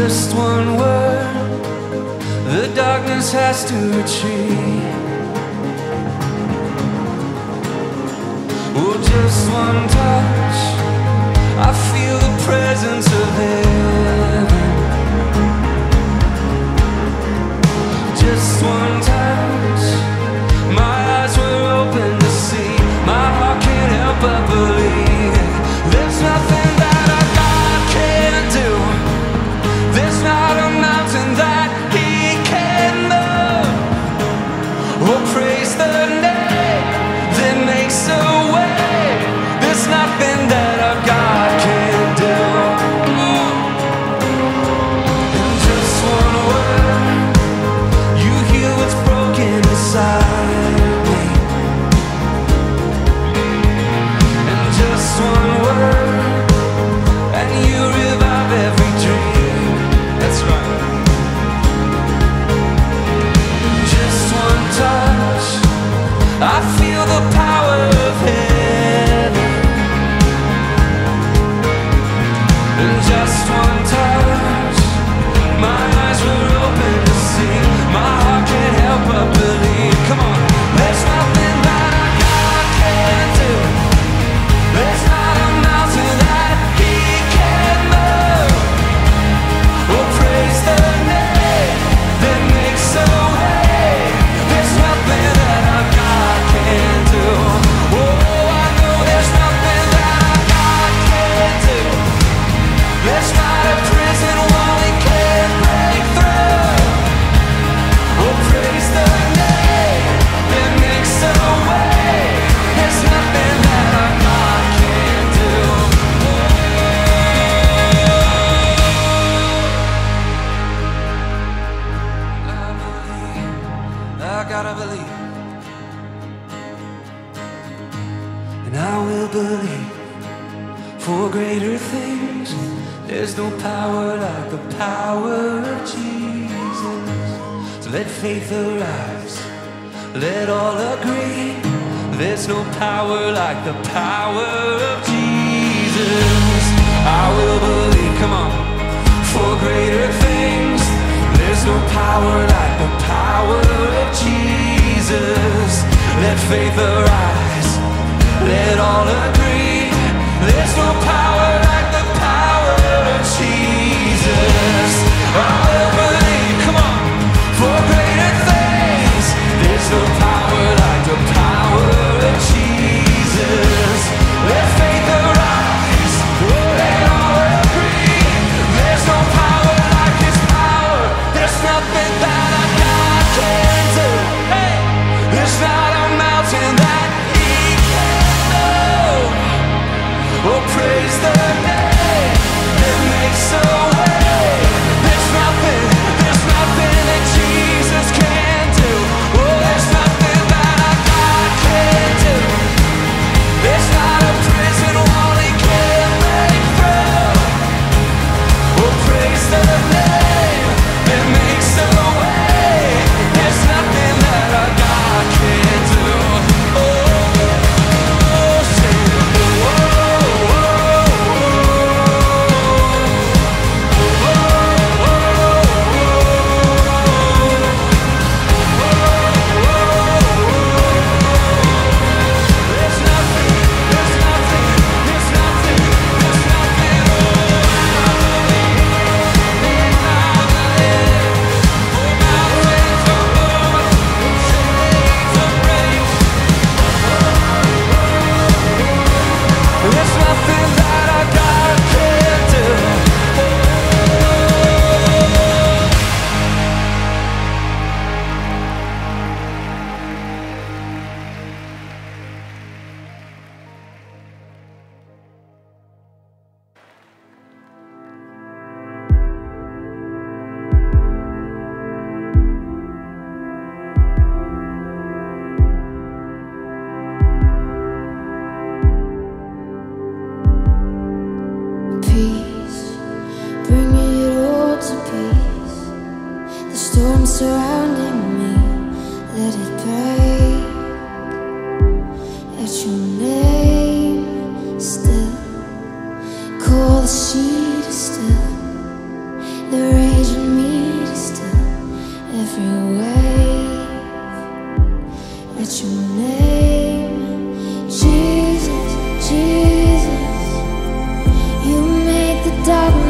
just one word the darkness has to retreat. Oh, just one touch. will believe for greater things. There's no power like the power of Jesus. So let faith arise. Let all agree. There's no power like the power of Jesus. I will believe. Come on. For greater things. There's no power like the power of Jesus. Let faith arise.